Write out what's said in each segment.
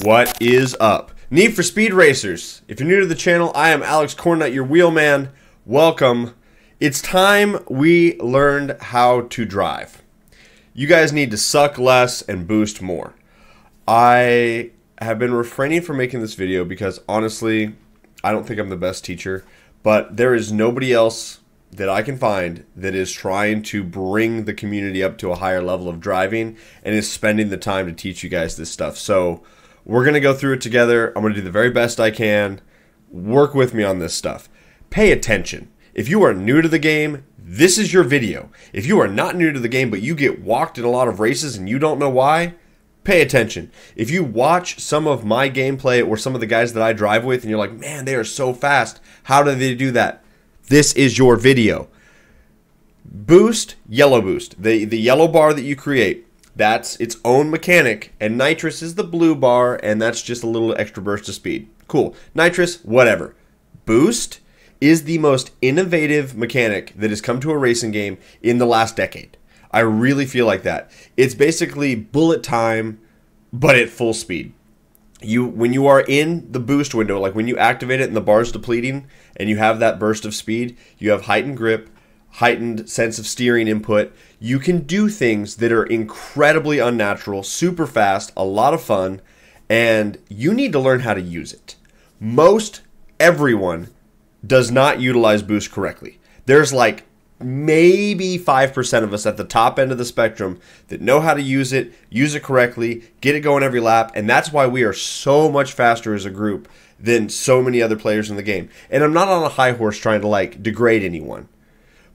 What is up? Need for Speed Racers. If you're new to the channel, I am Alex Cornnut, your wheelman. Welcome. It's time we learned how to drive. You guys need to suck less and boost more. I have been refraining from making this video because honestly, I don't think I'm the best teacher, but there is nobody else that I can find that is trying to bring the community up to a higher level of driving and is spending the time to teach you guys this stuff. So, we're going to go through it together. I'm going to do the very best I can. Work with me on this stuff. Pay attention. If you are new to the game, this is your video. If you are not new to the game but you get walked in a lot of races and you don't know why, pay attention. If you watch some of my gameplay or some of the guys that I drive with and you're like, man, they are so fast, how do they do that? This is your video. Boost, yellow boost. The, the yellow bar that you create, that's its own mechanic, and nitrous is the blue bar, and that's just a little extra burst of speed. Cool. Nitrous, whatever. Boost is the most innovative mechanic that has come to a racing game in the last decade. I really feel like that. It's basically bullet time, but at full speed. You when you are in the boost window, like when you activate it and the bar's depleting, and you have that burst of speed, you have heightened grip, heightened sense of steering input. You can do things that are incredibly unnatural, super fast, a lot of fun, and you need to learn how to use it. Most everyone does not utilize boost correctly. There's like maybe 5% of us at the top end of the spectrum that know how to use it, use it correctly, get it going every lap, and that's why we are so much faster as a group than so many other players in the game. And I'm not on a high horse trying to like degrade anyone.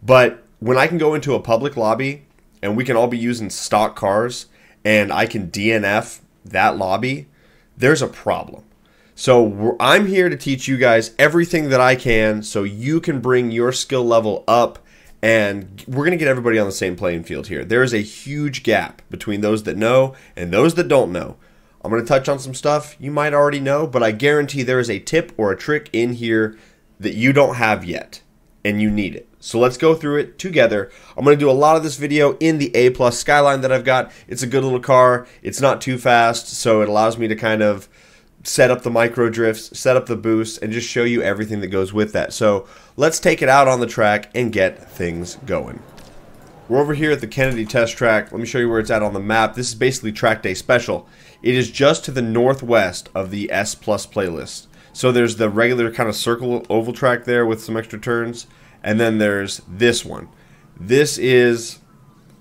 But when I can go into a public lobby and we can all be using stock cars and I can DNF that lobby, there's a problem. So I'm here to teach you guys everything that I can so you can bring your skill level up and we're going to get everybody on the same playing field here. There is a huge gap between those that know and those that don't know. I'm going to touch on some stuff you might already know, but I guarantee there is a tip or a trick in here that you don't have yet and you need it. So let's go through it together. I'm going to do a lot of this video in the A Plus Skyline that I've got. It's a good little car. It's not too fast, so it allows me to kind of set up the micro drifts, set up the boost, and just show you everything that goes with that. So let's take it out on the track and get things going. We're over here at the Kennedy test track. Let me show you where it's at on the map. This is basically track day special. It is just to the northwest of the S Plus playlist. So there's the regular kind of circle oval track there with some extra turns, and then there's this one. This is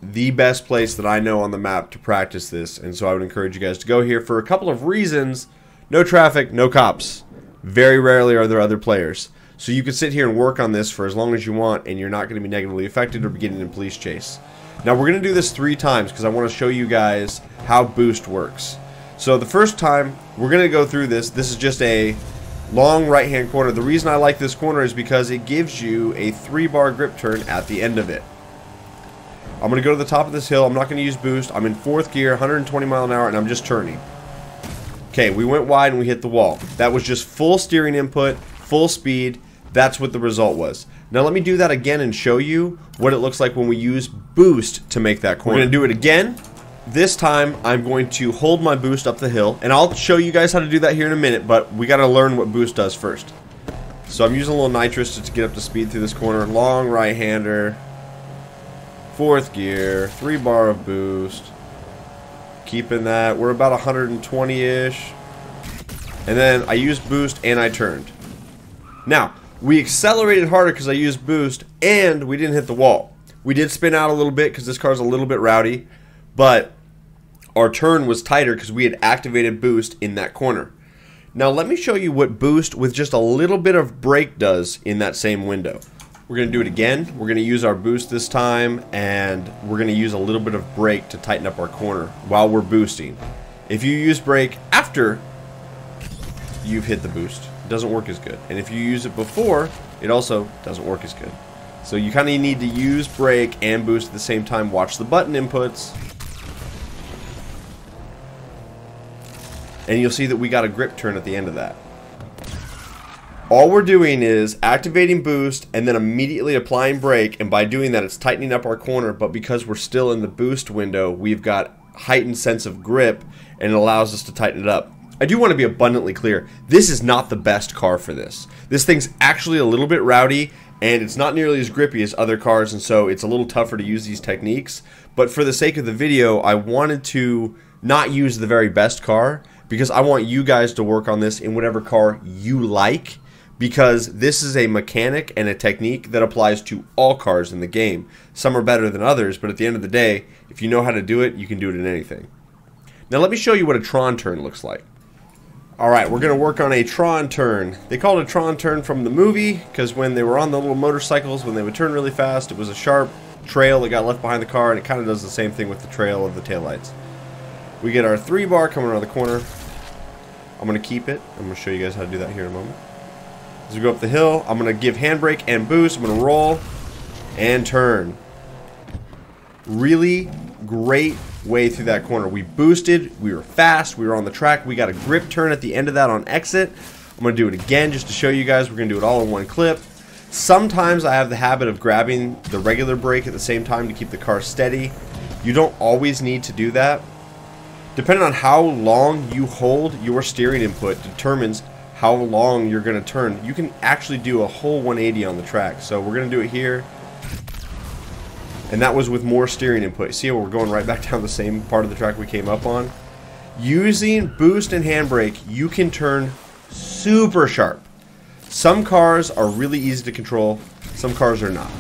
the best place that I know on the map to practice this, and so I would encourage you guys to go here for a couple of reasons no traffic, no cops. Very rarely are there other players. So you can sit here and work on this for as long as you want, and you're not going to be negatively affected or be getting in police chase. Now we're going to do this three times because I want to show you guys how boost works. So the first time, we're going to go through this. This is just a long right hand corner. The reason I like this corner is because it gives you a three bar grip turn at the end of it. I'm going to go to the top of this hill. I'm not going to use boost. I'm in fourth gear, 120 mile an hour, and I'm just turning. Okay, we went wide and we hit the wall. That was just full steering input, full speed. That's what the result was. Now let me do that again and show you what it looks like when we use boost to make that corner. We're going to do it again. This time I'm going to hold my boost up the hill and I'll show you guys how to do that here in a minute, but we got to learn what boost does first. So I'm using a little nitrous to get up to speed through this corner. Long right-hander. Fourth gear. Three bar of boost keeping that. We're about 120-ish. And then I used boost and I turned. Now, we accelerated harder because I used boost and we didn't hit the wall. We did spin out a little bit because this car's a little bit rowdy, but our turn was tighter because we had activated boost in that corner. Now let me show you what boost with just a little bit of brake does in that same window. We're going to do it again. We're going to use our boost this time, and we're going to use a little bit of brake to tighten up our corner while we're boosting. If you use brake after you've hit the boost, it doesn't work as good. And if you use it before, it also doesn't work as good. So you kind of need to use brake and boost at the same time. Watch the button inputs. And you'll see that we got a grip turn at the end of that. All we're doing is activating boost and then immediately applying brake and by doing that it's tightening up our corner but because we're still in the boost window we've got heightened sense of grip and it allows us to tighten it up. I do want to be abundantly clear. This is not the best car for this. This thing's actually a little bit rowdy and it's not nearly as grippy as other cars and so it's a little tougher to use these techniques. But for the sake of the video, I wanted to not use the very best car because I want you guys to work on this in whatever car you like because this is a mechanic and a technique that applies to all cars in the game. Some are better than others, but at the end of the day, if you know how to do it, you can do it in anything. Now let me show you what a Tron turn looks like. Alright, we're going to work on a Tron turn. They called it a Tron turn from the movie because when they were on the little motorcycles, when they would turn really fast, it was a sharp trail that got left behind the car and it kind of does the same thing with the trail of the taillights. We get our three bar coming around the corner. I'm going to keep it. I'm going to show you guys how to do that here in a moment. As we go up the hill, I'm going to give handbrake and boost. I'm going to roll and turn. Really great way through that corner. We boosted, we were fast, we were on the track. We got a grip turn at the end of that on exit. I'm going to do it again just to show you guys. We're going to do it all in one clip. Sometimes I have the habit of grabbing the regular brake at the same time to keep the car steady. You don't always need to do that. Depending on how long you hold your steering input determines how long you're going to turn. You can actually do a whole 180 on the track. So we're going to do it here. And that was with more steering input. See how we're going right back down the same part of the track we came up on? Using boost and handbrake, you can turn super sharp. Some cars are really easy to control, some cars are not.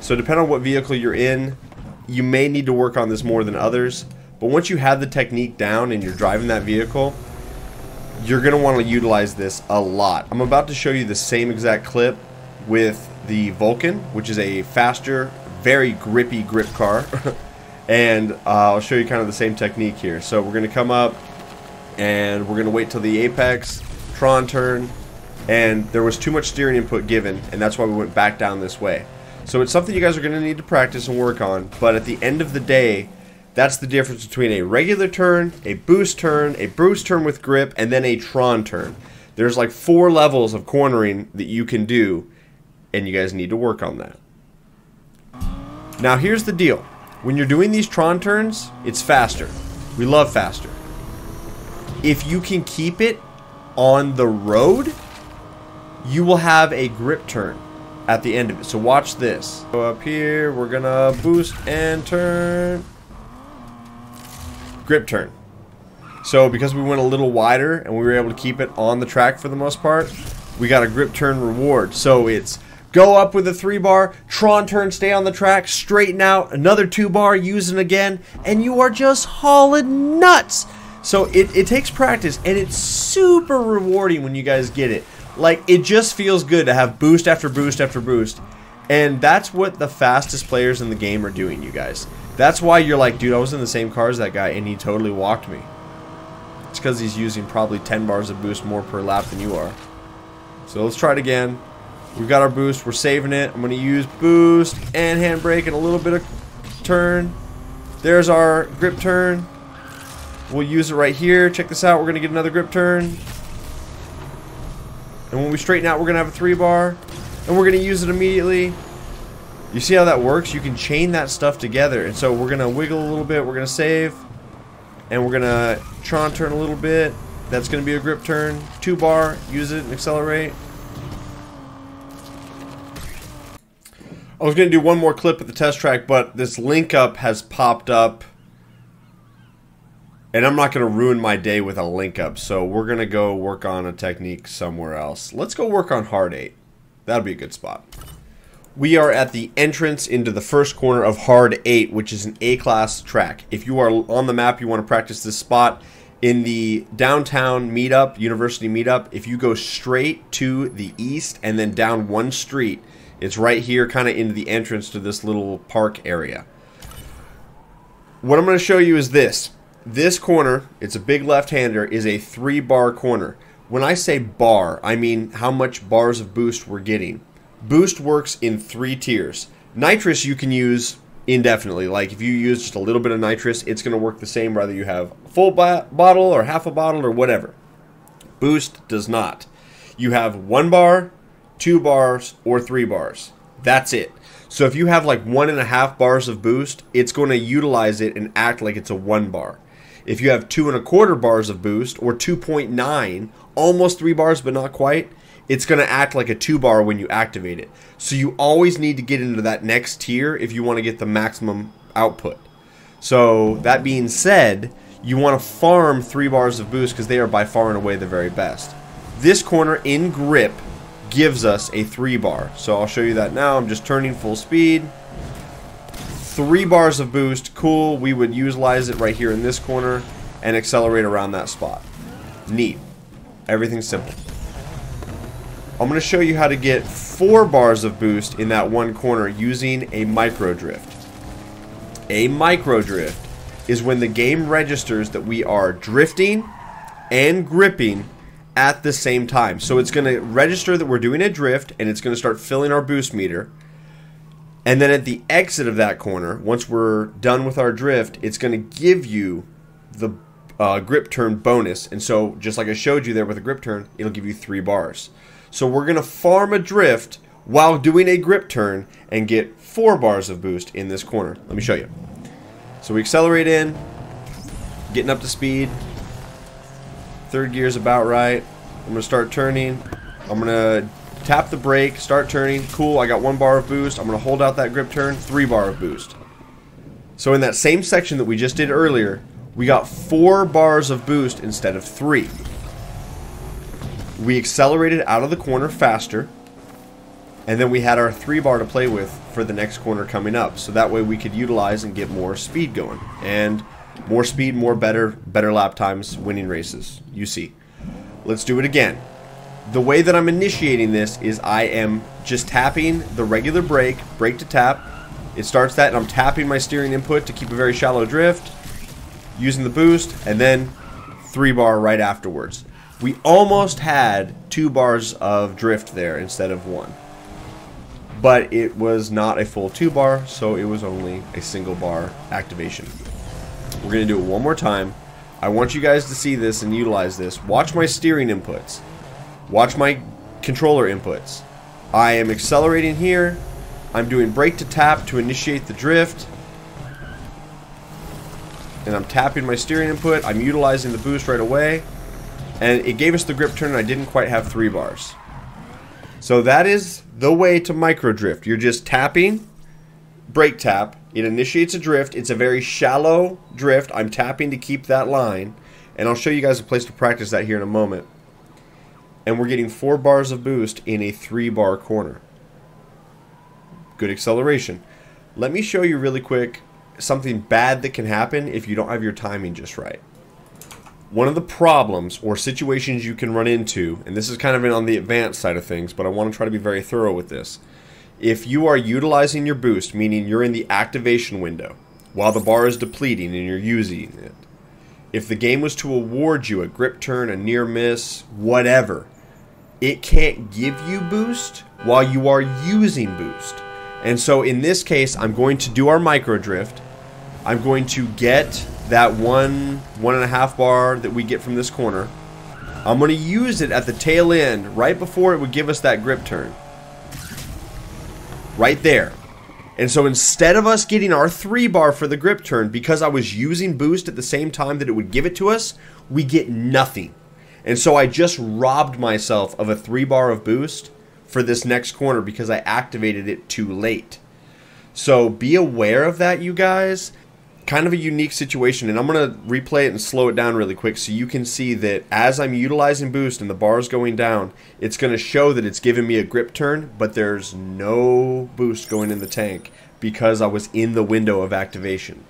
So depending on what vehicle you're in, you may need to work on this more than others. But once you have the technique down and you're driving that vehicle, you're going to want to utilize this a lot. I'm about to show you the same exact clip with the Vulcan, which is a faster, very grippy grip car. and uh, I'll show you kind of the same technique here. So we're going to come up and we're going to wait till the apex, Tron turn, and there was too much steering input given, and that's why we went back down this way. So it's something you guys are going to need to practice and work on, but at the end of the day, that's the difference between a regular turn, a boost turn, a boost turn with grip, and then a Tron turn. There's like four levels of cornering that you can do, and you guys need to work on that. Now here's the deal. When you're doing these Tron turns, it's faster. We love faster. If you can keep it on the road, you will have a grip turn at the end of it. So watch this. Go up here, we're gonna boost and turn grip turn. So because we went a little wider and we were able to keep it on the track for the most part, we got a grip turn reward. So it's go up with a three bar, Tron turn, stay on the track, straighten out, another two bar, use it again, and you are just hauling nuts. So it, it takes practice and it's super rewarding when you guys get it. Like it just feels good to have boost after boost after boost. And that's what the fastest players in the game are doing, you guys. That's why you're like, dude, I was in the same car as that guy, and he totally walked me. It's because he's using probably 10 bars of boost more per lap than you are. So let's try it again. We've got our boost. We're saving it. I'm going to use boost and handbrake and a little bit of turn. There's our grip turn. We'll use it right here. Check this out. We're going to get another grip turn. And when we straighten out, we're going to have a three bar. And we're going to use it immediately. You see how that works? You can chain that stuff together. And so we're going to wiggle a little bit. We're going to save. And we're going to Tron turn a little bit. That's going to be a grip turn. Two bar. Use it and accelerate. I was going to do one more clip at the test track, but this link up has popped up. And I'm not going to ruin my day with a link up. So we're going to go work on a technique somewhere else. Let's go work on hard 8. That'll be a good spot. We are at the entrance into the first corner of Hard 8, which is an A-class track. If you are on the map, you want to practice this spot in the downtown meetup, university meetup, if you go straight to the east and then down one street, it's right here kind of into the entrance to this little park area. What I'm going to show you is this. This corner, it's a big left-hander, is a three-bar corner. When I say bar, I mean how much bars of boost we're getting. Boost works in three tiers. Nitrous you can use indefinitely. Like if you use just a little bit of nitrous, it's going to work the same whether you have a full bottle or half a bottle or whatever. Boost does not. You have one bar, two bars, or three bars. That's it. So if you have like one and a half bars of boost, it's going to utilize it and act like it's a one bar. If you have two and a quarter bars of boost or 2.9, almost three bars but not quite, it's going to act like a two bar when you activate it. So you always need to get into that next tier if you want to get the maximum output. So that being said, you want to farm three bars of boost because they are by far and away the very best. This corner in grip gives us a three bar. So I'll show you that now. I'm just turning full speed. Three bars of boost, cool. We would utilize it right here in this corner and accelerate around that spot. Neat. Everything's simple. I'm going to show you how to get four bars of boost in that one corner using a micro drift. A micro drift is when the game registers that we are drifting and gripping at the same time. So it's going to register that we're doing a drift and it's going to start filling our boost meter. And then at the exit of that corner, once we're done with our drift, it's going to give you the uh, grip turn bonus. And so, just like I showed you there with a grip turn, it'll give you three bars. So we're going to farm a drift while doing a grip turn and get four bars of boost in this corner. Let me show you. So we accelerate in, getting up to speed. Third gear is about right. I'm going to start turning. I'm going to tap the brake, start turning. Cool, I got one bar of boost. I'm going to hold out that grip turn, three bar of boost. So in that same section that we just did earlier, we got four bars of boost instead of three. We accelerated out of the corner faster. And then we had our three bar to play with for the next corner coming up. So that way we could utilize and get more speed going. And more speed, more better, better lap times, winning races. You see. Let's do it again. The way that I'm initiating this is I am just tapping the regular brake, brake to tap. It starts that and I'm tapping my steering input to keep a very shallow drift. Using the boost and then three bar right afterwards. We almost had two bars of drift there instead of one but it was not a full two bar, so it was only a single bar activation. We're going to do it one more time. I want you guys to see this and utilize this. Watch my steering inputs. Watch my controller inputs. I am accelerating here. I'm doing brake to tap to initiate the drift. And I'm tapping my steering input. I'm utilizing the boost right away. And it gave us the grip turn and I didn't quite have three bars. So that is the way to micro drift. You're just tapping, brake tap. It initiates a drift. It's a very shallow drift. I'm tapping to keep that line. And I'll show you guys a place to practice that here in a moment. And we're getting four bars of boost in a three bar corner. Good acceleration. Let me show you really quick something bad that can happen if you don't have your timing just right one of the problems or situations you can run into, and this is kind of on the advanced side of things, but I want to try to be very thorough with this. If you are utilizing your boost, meaning you're in the activation window while the bar is depleting and you're using it, if the game was to award you a grip turn, a near miss, whatever, it can't give you boost while you are using boost. And so in this case, I'm going to do our micro drift. I'm going to get that one, one and a half bar that we get from this corner. I'm going to use it at the tail end, right before it would give us that grip turn. Right there. And so instead of us getting our three bar for the grip turn, because I was using boost at the same time that it would give it to us, we get nothing. And so I just robbed myself of a three bar of boost for this next corner because I activated it too late. So be aware of that, you guys kind of a unique situation, and I'm going to replay it and slow it down really quick so you can see that as I'm utilizing boost and the bar is going down, it's going to show that it's giving me a grip turn, but there's no boost going in the tank because I was in the window of activation.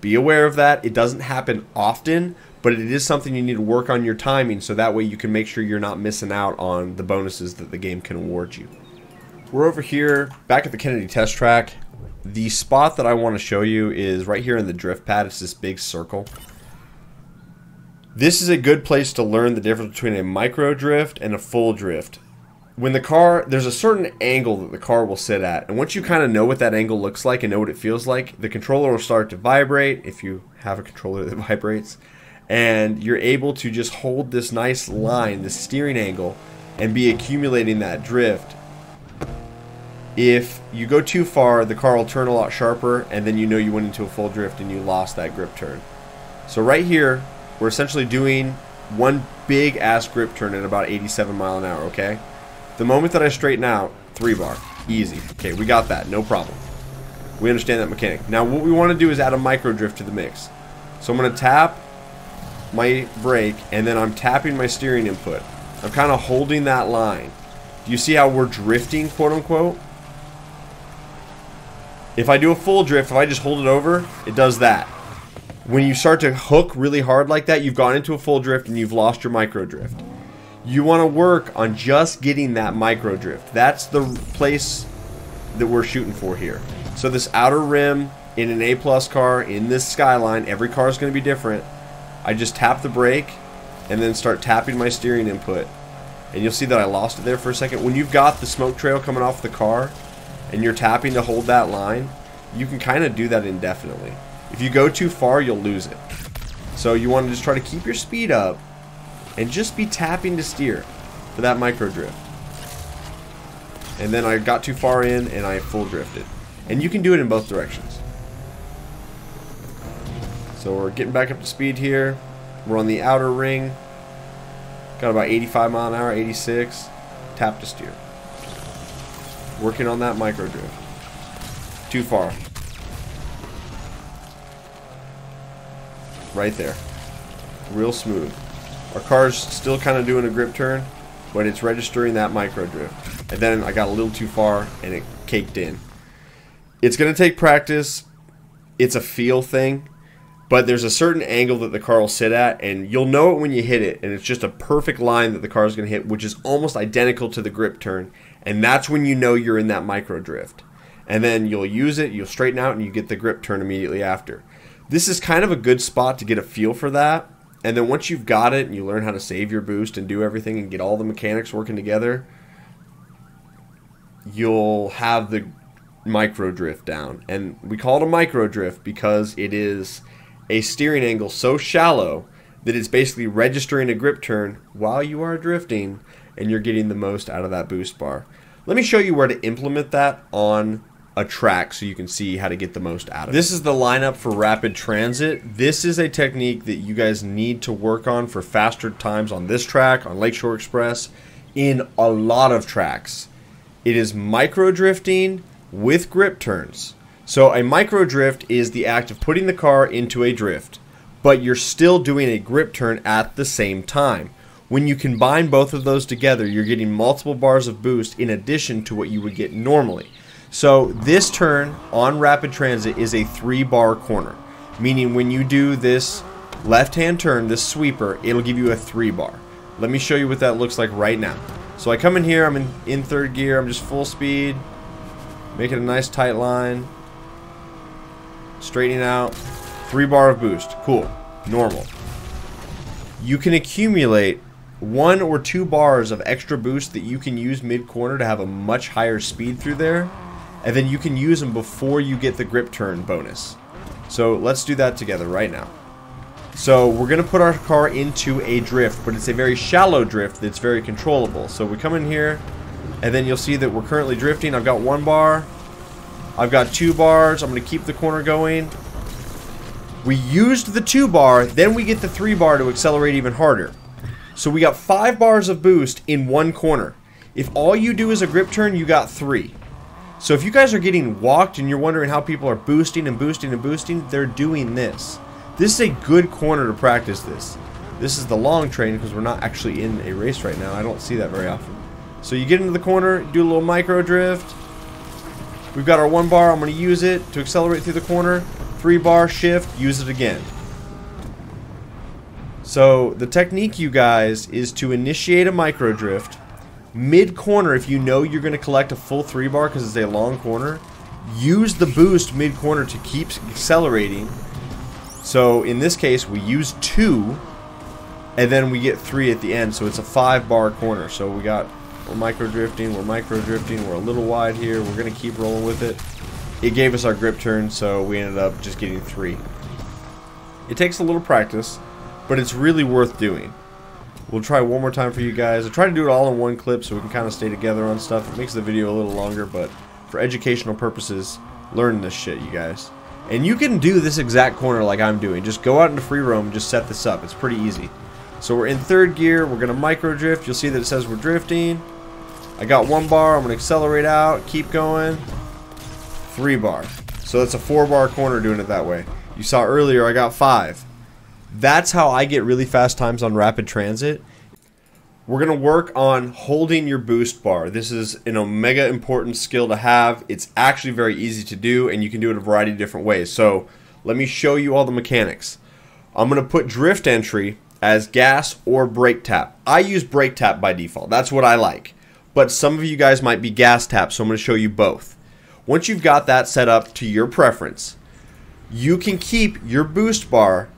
Be aware of that. It doesn't happen often, but it is something you need to work on your timing so that way you can make sure you're not missing out on the bonuses that the game can award you. We're over here back at the Kennedy test track the spot that I want to show you is right here in the drift pad. It's this big circle. This is a good place to learn the difference between a micro drift and a full drift. When the car, there's a certain angle that the car will sit at. And once you kind of know what that angle looks like and know what it feels like, the controller will start to vibrate if you have a controller that vibrates. And you're able to just hold this nice line, this steering angle, and be accumulating that drift if you go too far, the car will turn a lot sharper, and then you know you went into a full drift and you lost that grip turn. So right here, we're essentially doing one big ass grip turn at about 87 mile an hour, okay? The moment that I straighten out, three bar, easy. Okay, we got that, no problem. We understand that mechanic. Now what we want to do is add a micro drift to the mix. So I'm going to tap my brake and then I'm tapping my steering input. I'm kind of holding that line. Do you see how we're drifting, quote unquote? If I do a full drift, if I just hold it over, it does that. When you start to hook really hard like that, you've gone into a full drift and you've lost your micro drift. You want to work on just getting that micro drift. That's the place that we're shooting for here. So this outer rim in an A-plus car, in this Skyline, every car is going to be different. I just tap the brake and then start tapping my steering input. And you'll see that I lost it there for a second. When you've got the smoke trail coming off the car and you're tapping to hold that line, you can kind of do that indefinitely. If you go too far, you'll lose it. So you want to just try to keep your speed up and just be tapping to steer for that micro drift. And then I got too far in and I full drifted. And you can do it in both directions. So we're getting back up to speed here. We're on the outer ring. Got about 85 mile an hour, 86. Tap to steer. Working on that micro drift. Too far. Right there. Real smooth. Our car's still kind of doing a grip turn, but it's registering that micro drift. And then I got a little too far and it caked in. It's going to take practice. It's a feel thing. But there's a certain angle that the car will sit at, and you'll know it when you hit it, and it's just a perfect line that the car is going to hit, which is almost identical to the grip turn. And that's when you know you're in that micro drift. And then you'll use it, you'll straighten out, and you get the grip turn immediately after. This is kind of a good spot to get a feel for that. And then once you've got it and you learn how to save your boost and do everything and get all the mechanics working together, you'll have the micro drift down. And we call it a micro drift because it is a steering angle so shallow that it's basically registering a grip turn while you are drifting and you're getting the most out of that boost bar. Let me show you where to implement that on a track so you can see how to get the most out of it. This is the lineup for rapid transit. This is a technique that you guys need to work on for faster times on this track, on Lakeshore Express, in a lot of tracks. It is micro drifting with grip turns. So a micro drift is the act of putting the car into a drift, but you're still doing a grip turn at the same time. When you combine both of those together, you're getting multiple bars of boost in addition to what you would get normally. So this turn on rapid transit is a three bar corner, meaning when you do this left hand turn, this sweeper, it'll give you a three bar. Let me show you what that looks like right now. So I come in here, I'm in, in third gear, I'm just full speed, making a nice tight line, straightening out, three bar of boost, cool, normal. You can accumulate one or two bars of extra boost that you can use mid-corner to have a much higher speed through there, and then you can use them before you get the grip turn bonus. So let's do that together right now. So we're going to put our car into a drift, but it's a very shallow drift that's very controllable. So we come in here, and then you'll see that we're currently drifting. I've got one bar, I've got two bars. I'm going to keep the corner going. We used the two bar, then we get the three bar to accelerate even harder. So we got five bars of boost in one corner. If all you do is a grip turn, you got three. So if you guys are getting walked and you're wondering how people are boosting and boosting and boosting, they're doing this. This is a good corner to practice this. This is the long train because we're not actually in a race right now. I don't see that very often. So you get into the corner, do a little micro drift, We've got our one bar. I'm going to use it to accelerate through the corner. Three bar shift, use it again. So the technique, you guys, is to initiate a micro drift. Mid-corner, if you know you're going to collect a full three bar because it's a long corner, use the boost mid-corner to keep accelerating. So in this case, we use two, and then we get three at the end. So it's a five bar corner. So we got we're micro drifting, we're micro drifting, we're a little wide here, we're going to keep rolling with it. It gave us our grip turn, so we ended up just getting three. It takes a little practice, but it's really worth doing. We'll try one more time for you guys. I try to do it all in one clip so we can kind of stay together on stuff. It makes the video a little longer, but for educational purposes, learn this shit, you guys. And you can do this exact corner like I'm doing. Just go out into free roam and just set this up. It's pretty easy. So we're in third gear. We're going to micro drift. You'll see that it says we're drifting. I got one bar. I'm going to accelerate out. Keep going. Three bar. So that's a four bar corner doing it that way. You saw earlier I got five. That's how I get really fast times on rapid transit. We're going to work on holding your boost bar. This is an omega important skill to have. It's actually very easy to do and you can do it a variety of different ways. So let me show you all the mechanics. I'm going to put drift entry as gas or brake tap. I use brake tap by default. That's what I like. But some of you guys might be gas tap, so I'm going to show you both. Once you've got that set up to your preference, you can keep your boost bar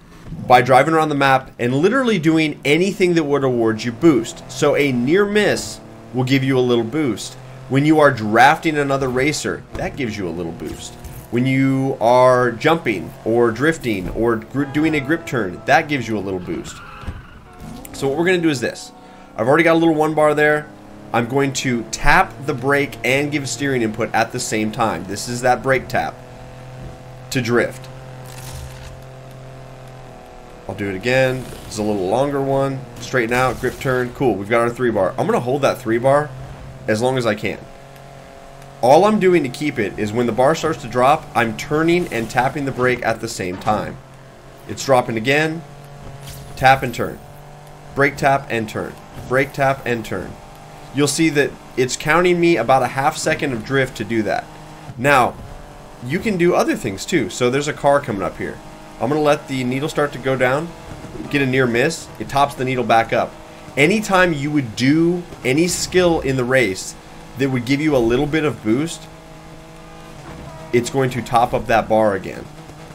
by driving around the map and literally doing anything that would award you boost. So a near miss will give you a little boost. When you are drafting another racer, that gives you a little boost. When you are jumping or drifting or doing a grip turn, that gives you a little boost. So what we're going to do is this. I've already got a little one bar there. I'm going to tap the brake and give steering input at the same time. This is that brake tap to drift. I'll do it again. It's a little longer one. Straighten out, grip turn. Cool, we've got our three bar. I'm going to hold that three bar as long as I can. All I'm doing to keep it is when the bar starts to drop, I'm turning and tapping the brake at the same time. It's dropping again. Tap and turn. Brake tap and turn. Brake tap and turn. You'll see that it's counting me about a half second of drift to do that. Now, you can do other things too. So there's a car coming up here. I'm going to let the needle start to go down, get a near miss. It tops the needle back up. Anytime you would do any skill in the race that would give you a little bit of boost, it's going to top up that bar again.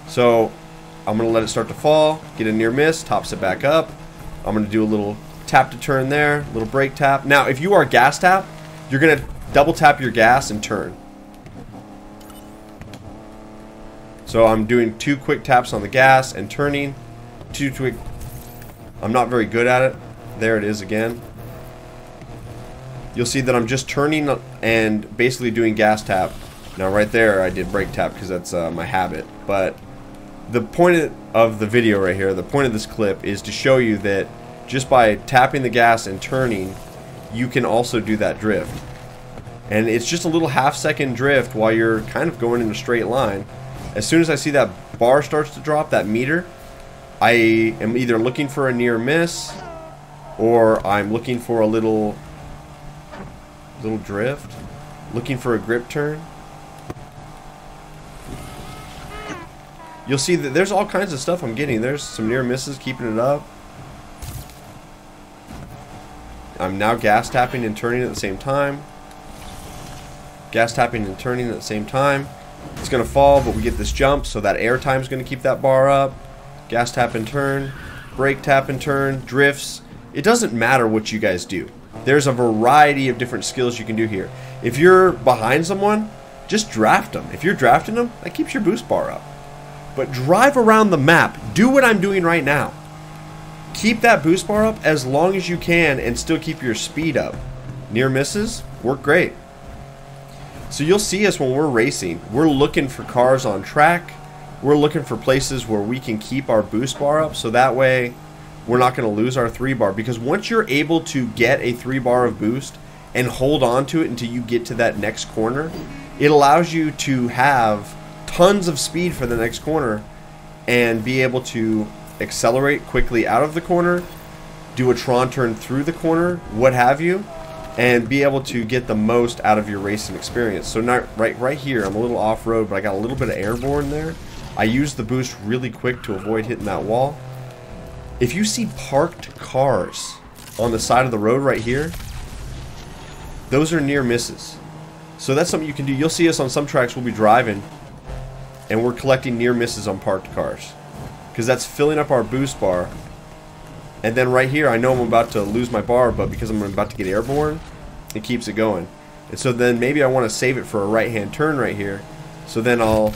So I'm going to let it start to fall, get a near miss, tops it back up. I'm going to do a little tap to turn there, little brake tap. Now, if you are gas tap, you're going to double tap your gas and turn. So I'm doing two quick taps on the gas and turning. Two quick. I'm not very good at it. There it is again. You'll see that I'm just turning and basically doing gas tap. Now right there I did brake tap because that's uh, my habit. But the point of the video right here, the point of this clip is to show you that just by tapping the gas and turning, you can also do that drift. And it's just a little half second drift while you're kind of going in a straight line. As soon as I see that bar starts to drop, that meter, I am either looking for a near miss or I'm looking for a little little drift, looking for a grip turn. You'll see that there's all kinds of stuff I'm getting. There's some near misses keeping it up. I'm now gas tapping and turning at the same time. Gas tapping and turning at the same time. It's going to fall, but we get this jump, so that air time is going to keep that bar up. Gas tap and turn, brake tap and turn, drifts. It doesn't matter what you guys do. There's a variety of different skills you can do here. If you're behind someone, just draft them. If you're drafting them, that keeps your boost bar up. But drive around the map. Do what I'm doing right now. Keep that boost bar up as long as you can and still keep your speed up. Near misses work great. So you'll see us when we're racing. We're looking for cars on track. We're looking for places where we can keep our boost bar up so that way we're not going to lose our three bar. Because once you're able to get a three bar of boost and hold on to it until you get to that next corner, it allows you to have tons of speed for the next corner and be able to accelerate quickly out of the corner, do a Tron turn through the corner, what have you, and be able to get the most out of your racing experience. So not right right here, I'm a little off-road, but I got a little bit of airborne there. I used the boost really quick to avoid hitting that wall. If you see parked cars on the side of the road right here, those are near misses. So that's something you can do. You'll see us on some tracks we'll be driving and we're collecting near misses on parked cars. Because that's filling up our boost bar and then right here, I know I'm about to lose my bar, but because I'm about to get airborne, it keeps it going. And so then maybe I want to save it for a right-hand turn right here. So then I'll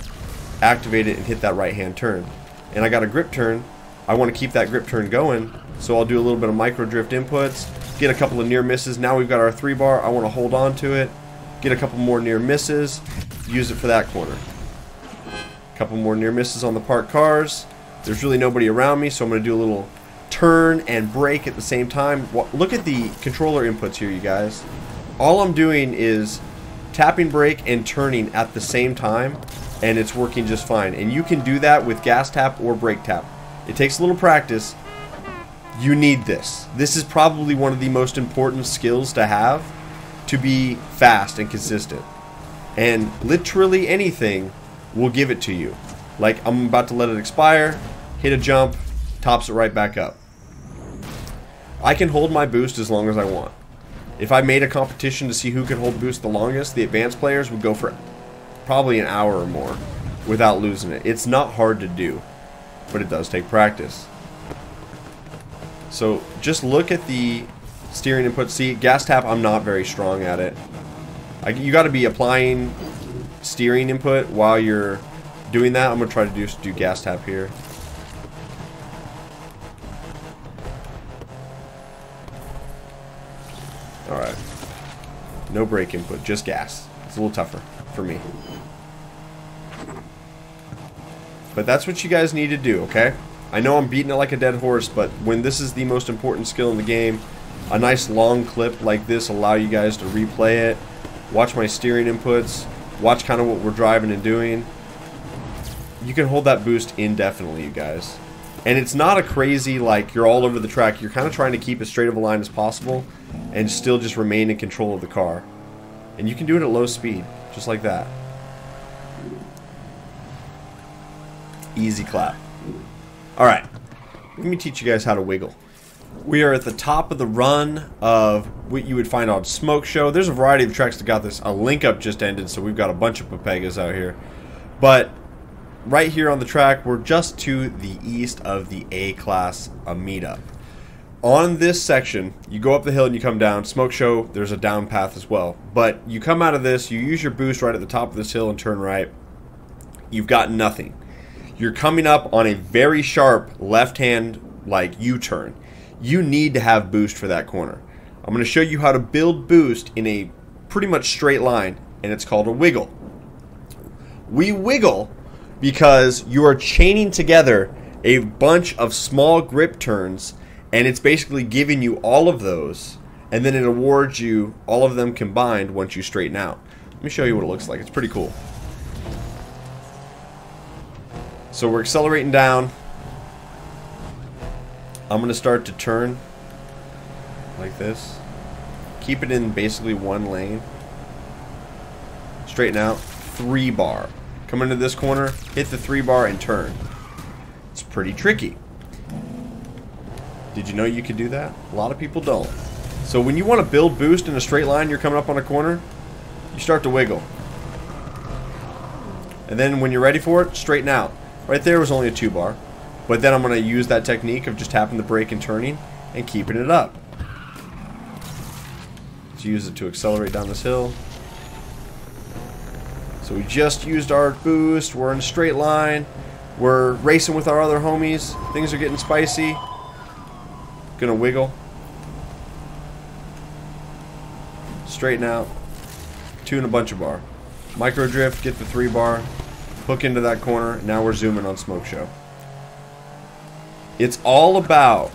activate it and hit that right-hand turn. And I got a grip turn. I want to keep that grip turn going. So I'll do a little bit of micro drift inputs, get a couple of near misses. Now we've got our three bar. I want to hold on to it, get a couple more near misses, use it for that corner. A couple more near misses on the parked cars. There's really nobody around me, so I'm going to do a little turn and brake at the same time. Look at the controller inputs here, you guys. All I'm doing is tapping brake and turning at the same time, and it's working just fine. And you can do that with gas tap or brake tap. It takes a little practice. You need this. This is probably one of the most important skills to have to be fast and consistent. And literally anything will give it to you. Like, I'm about to let it expire, hit a jump, tops it right back up. I can hold my boost as long as I want. If I made a competition to see who could hold boost the longest, the advanced players would go for probably an hour or more without losing it. It's not hard to do, but it does take practice. So just look at the steering input. See, gas tap, I'm not very strong at it. I, you got to be applying steering input while you're doing that. I'm going to try to do, do gas tap here. Alright. No brake input, just gas. It's a little tougher for me. But that's what you guys need to do, okay? I know I'm beating it like a dead horse, but when this is the most important skill in the game, a nice long clip like this allow you guys to replay it, watch my steering inputs, watch kind of what we're driving and doing. You can hold that boost indefinitely, you guys. And it's not a crazy, like, you're all over the track. You're kind of trying to keep as straight of a line as possible and still just remain in control of the car. And you can do it at low speed, just like that. Easy clap. Alright, let me teach you guys how to wiggle. We are at the top of the run of what you would find on Smoke Show. There's a variety of tracks that got this. A link up just ended, so we've got a bunch of Pepegas out here. But right here on the track, we're just to the east of the A-Class Amita. On this section, you go up the hill and you come down. Smoke Show, there's a down path as well. But you come out of this, you use your boost right at the top of this hill and turn right. You've got nothing. You're coming up on a very sharp left-hand, like, U-turn. You need to have boost for that corner. I'm going to show you how to build boost in a pretty much straight line, and it's called a wiggle. We wiggle because you are chaining together a bunch of small grip turns and it's basically giving you all of those and then it awards you all of them combined once you straighten out. Let me show you what it looks like. It's pretty cool. So we're accelerating down. I'm going to start to turn like this. Keep it in basically one lane. Straighten out. Three bar. Come into this corner, hit the three bar, and turn. It's pretty tricky. Did you know you could do that? A lot of people don't. So when you want to build boost in a straight line, you're coming up on a corner, you start to wiggle. And then when you're ready for it, straighten out. Right there was only a two bar. But then I'm going to use that technique of just tapping the brake and turning and keeping it up. Let's use it to accelerate down this hill. So we just used our boost. We're in a straight line. We're racing with our other homies. Things are getting spicy. Gonna wiggle. Straighten out. Two and a bunch of bar. Micro drift, get the three bar. Hook into that corner. Now we're zooming on Smoke Show. It's all about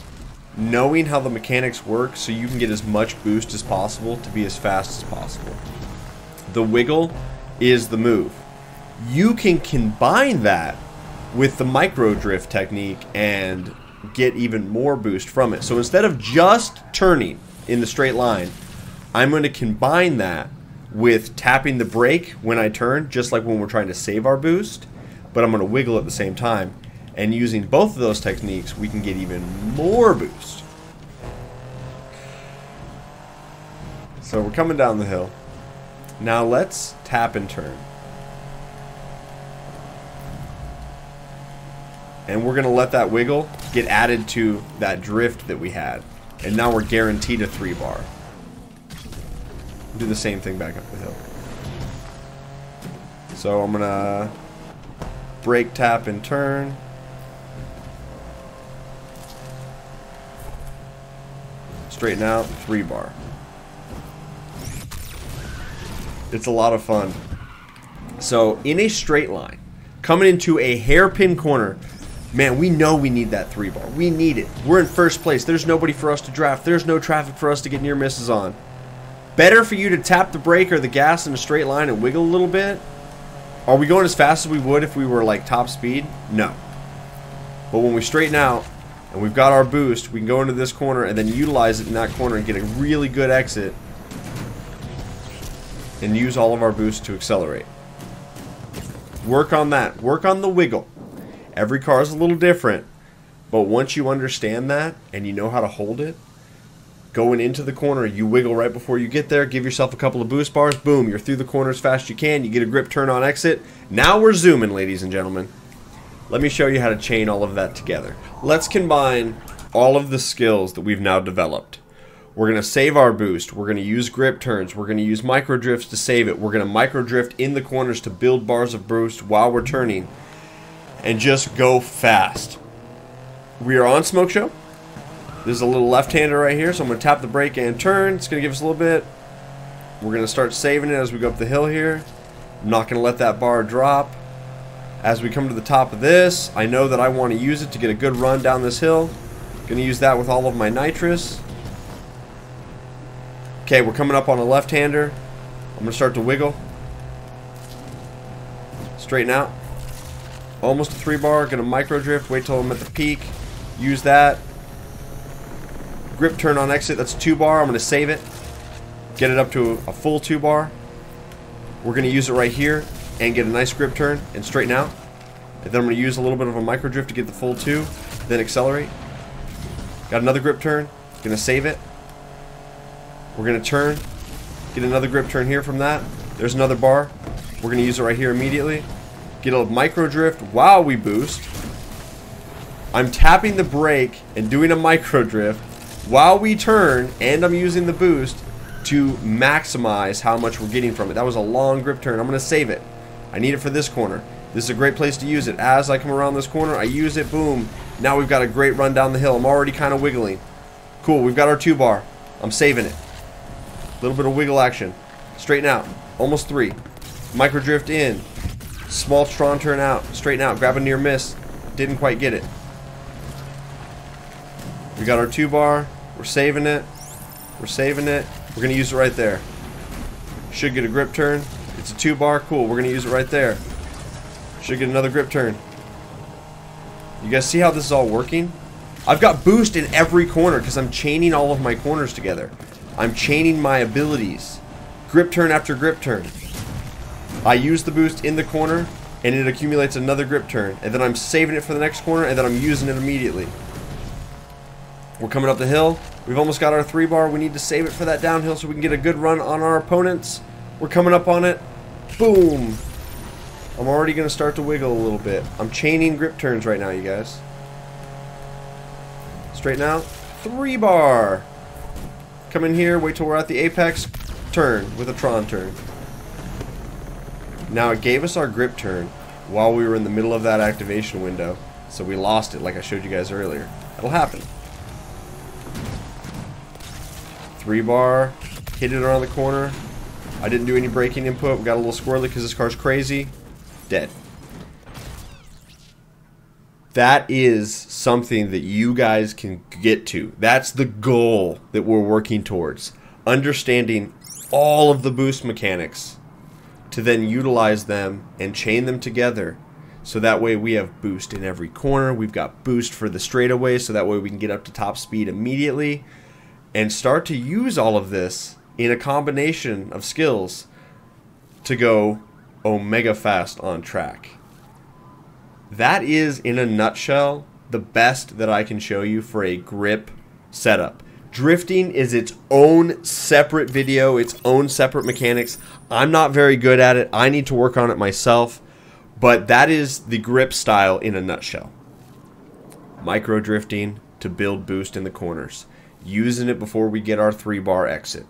knowing how the mechanics work so you can get as much boost as possible to be as fast as possible. The wiggle is the move. You can combine that with the micro drift technique and get even more boost from it. So instead of just turning in the straight line, I'm going to combine that with tapping the brake when I turn, just like when we're trying to save our boost, but I'm going to wiggle at the same time. And using both of those techniques, we can get even more boost. So we're coming down the hill. Now let's tap and turn. And we're going to let that wiggle get added to that drift that we had. And now we're guaranteed a three bar. Do the same thing back up the hill. So I'm going to brake tap and turn. Straighten out, three bar. It's a lot of fun. So in a straight line, coming into a hairpin corner. Man, we know we need that three bar. We need it. We're in first place. There's nobody for us to draft. There's no traffic for us to get near misses on. Better for you to tap the brake or the gas in a straight line and wiggle a little bit. Are we going as fast as we would if we were like top speed? No. But when we straighten out and we've got our boost, we can go into this corner and then utilize it in that corner and get a really good exit and use all of our boost to accelerate. Work on that. Work on the wiggle. Every car is a little different, but once you understand that and you know how to hold it, going into the corner, you wiggle right before you get there, give yourself a couple of boost bars, boom, you're through the corner as fast as you can, you get a grip turn on exit. Now we're zooming, ladies and gentlemen. Let me show you how to chain all of that together. Let's combine all of the skills that we've now developed. We're going to save our boost. We're going to use grip turns. We're going to use micro drifts to save it. We're going to micro drift in the corners to build bars of boost while we're turning. And just go fast. We are on Smoke Show. There's a little left-hander right here, so I'm going to tap the brake and turn. It's going to give us a little bit. We're going to start saving it as we go up the hill here. I'm not going to let that bar drop. As we come to the top of this, I know that I want to use it to get a good run down this hill. Going to use that with all of my nitrous. Okay, we're coming up on a left-hander. I'm going to start to wiggle. Straighten out. Almost a three bar. Going to micro drift. Wait till I'm at the peak. Use that. Grip turn on exit. That's two bar. I'm going to save it. Get it up to a full two bar. We're going to use it right here and get a nice grip turn and straighten out. And then I'm going to use a little bit of a micro drift to get the full two. Then accelerate. Got another grip turn. Going to save it. We're going to turn. Get another grip turn here from that. There's another bar. We're going to use it right here immediately. Get a little micro drift while we boost. I'm tapping the brake and doing a micro drift while we turn and I'm using the boost to maximize how much we're getting from it. That was a long grip turn. I'm going to save it. I need it for this corner. This is a great place to use it. As I come around this corner, I use it, boom. Now we've got a great run down the hill. I'm already kind of wiggling. Cool, we've got our two bar. I'm saving it. Little bit of wiggle action. Straighten out. Almost three. Micro drift in. Small Tron turn out. Straighten out. Grab a near miss. Didn't quite get it. We got our two bar. We're saving it. We're saving it. We're going to use it right there. Should get a grip turn. It's a two bar. Cool. We're going to use it right there. Should get another grip turn. You guys see how this is all working? I've got boost in every corner because I'm chaining all of my corners together. I'm chaining my abilities. Grip turn after grip turn. I use the boost in the corner and it accumulates another grip turn. And then I'm saving it for the next corner and then I'm using it immediately. We're coming up the hill. We've almost got our three bar. We need to save it for that downhill so we can get a good run on our opponents. We're coming up on it. Boom. I'm already going to start to wiggle a little bit. I'm chaining grip turns right now, you guys. Straighten out. Three bar. Come in here, wait till we're at the apex. Turn with a Tron turn. Now it gave us our grip turn while we were in the middle of that activation window. So we lost it like I showed you guys earlier. That'll happen. Three bar. Hit it around the corner. I didn't do any braking input. We got a little squirrely because this car's crazy. Dead. That is something that you guys can get to. That's the goal that we're working towards. Understanding all of the boost mechanics to then utilize them and chain them together so that way we have boost in every corner. We've got boost for the straightaway so that way we can get up to top speed immediately and start to use all of this in a combination of skills to go omega fast on track. That is, in a nutshell, the best that I can show you for a grip setup. Drifting is its own separate video, its own separate mechanics. I'm not very good at it. I need to work on it myself. But that is the grip style in a nutshell. Micro drifting to build boost in the corners. Using it before we get our three bar exit.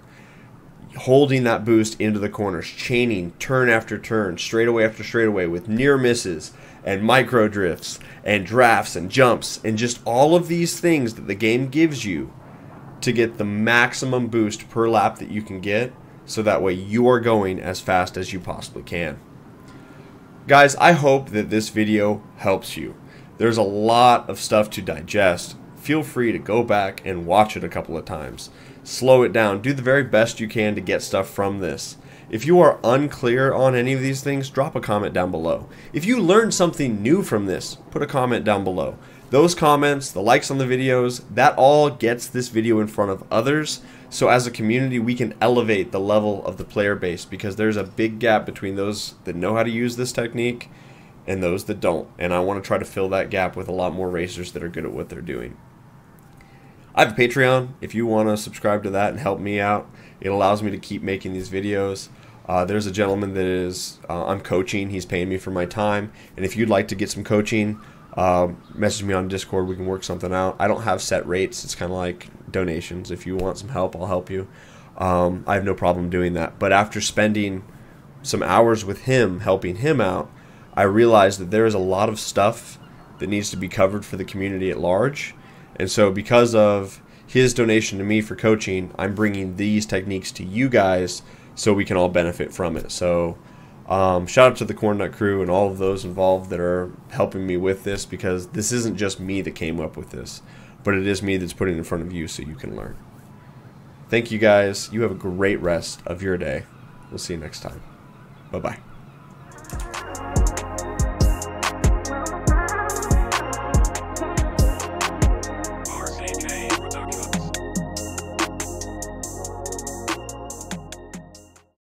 Holding that boost into the corners. Chaining turn after turn, straightaway after straightaway with near misses and micro drifts and drafts and jumps and just all of these things that the game gives you to get the maximum boost per lap that you can get so that way you are going as fast as you possibly can. guys, I hope that this video helps you. There's a lot of stuff to digest. Feel free to go back and watch it a couple of times. Slow it down. Do the very best you can to get stuff from this. If you are unclear on any of these things, drop a comment down below. If you learned something new from this, put a comment down below. Those comments, the likes on the videos, that all gets this video in front of others. So as a community, we can elevate the level of the player base because there's a big gap between those that know how to use this technique and those that don't. And I want to try to fill that gap with a lot more racers that are good at what they're doing. I have a Patreon. If you want to subscribe to that and help me out, it allows me to keep making these videos. Uh, there's a gentleman that is uh, I'm coaching. He's paying me for my time. And if you'd like to get some coaching, uh, message me on Discord. We can work something out. I don't have set rates. It's kind of like donations. If you want some help, I'll help you. Um, I have no problem doing that. But after spending some hours with him, helping him out, I realized that there is a lot of stuff that needs to be covered for the community at large. And so, because of his donation to me for coaching, I'm bringing these techniques to you guys so we can all benefit from it. So, um, shout out to the Cornnut crew and all of those involved that are helping me with this because this isn't just me that came up with this, but it is me that's putting it in front of you so you can learn. Thank you guys. You have a great rest of your day. We'll see you next time. Bye bye.